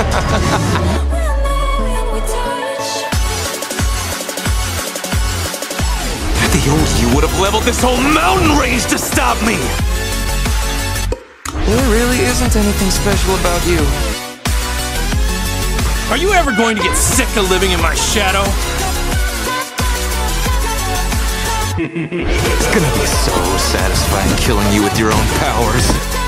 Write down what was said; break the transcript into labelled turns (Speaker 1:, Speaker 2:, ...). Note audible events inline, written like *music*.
Speaker 1: At The old you would have leveled this whole mountain range to stop me!
Speaker 2: There really isn't anything special about you.
Speaker 1: Are you ever going to get sick of living in my shadow? *laughs*
Speaker 2: It's gonna be so satisfying killing you with your own powers.